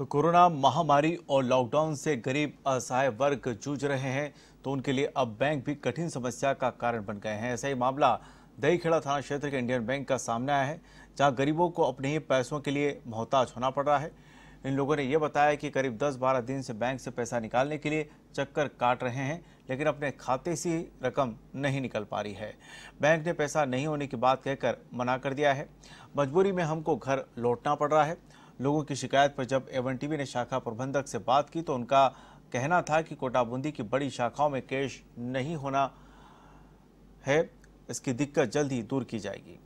तो कोरोना महामारी और लॉकडाउन से गरीब असहाय वर्ग जूझ रहे हैं तो उनके लिए अब बैंक भी कठिन समस्या का कारण बन गए हैं। ऐसा ही मामला दहीखेड़ा थाना क्षेत्र के इंडियन बैंक का सामने आया है, जहाँ गरीबों को अपने ही पैसों के लिए मोहताज होना पड़ रहा है। इन लोगों ने यह बताया कि करीब 10-12 दिन से बैंक से पैसा निकालने के लिए चक्कर काट रहे हैं, लेकिन अपने खाते से रकम नहीं निकल पा रही है। बैंक ने पैसा नहीं होने की बात कहकर मना कर दिया है। मजबूरी में हमको घर लौटना पड़ रहा है। लोगों की शिकायत पर जब एवन टीवी ने शाखा प्रबंधक से बात की तो उनका कहना था कि कोटाबूंदी की बड़ी शाखाओं में कैश नहीं होना है। इसकी दिक्कत जल्द ही दूर की जाएगी।